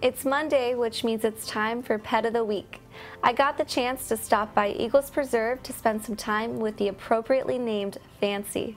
It's Monday, which means it's time for Pet of the Week. I got the chance to stop by Eagles Preserve to spend some time with the appropriately named Fancy.